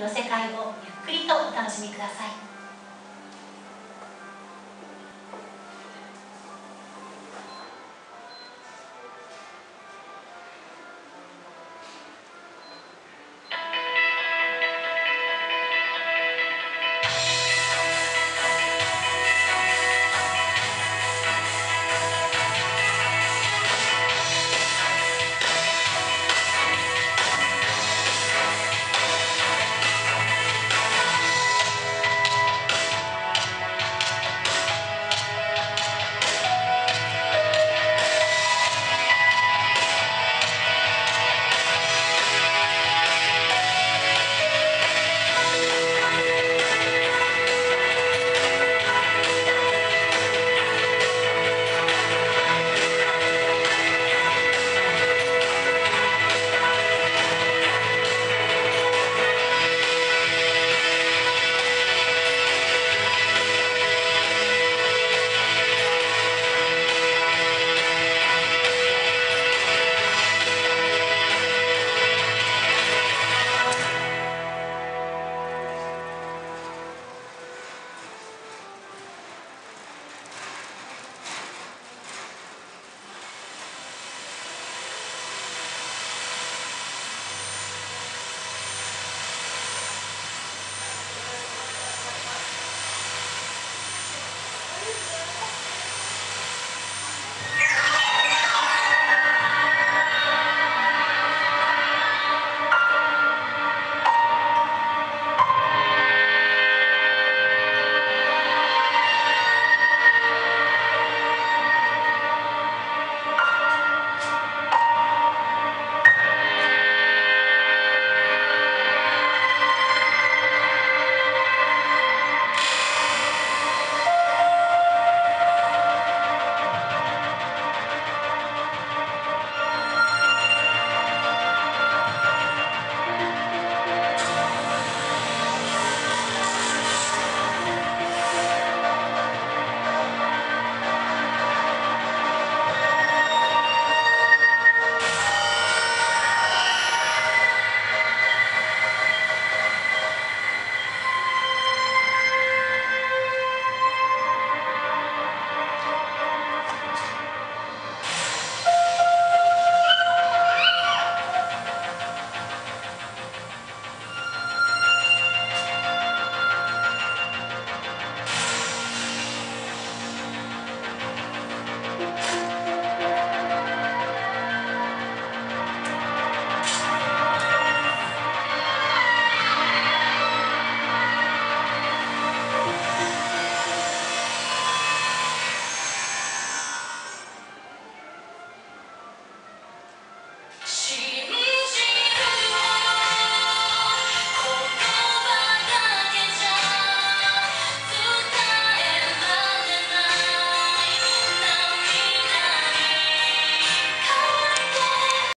の世界をゆっくりとお楽しみください。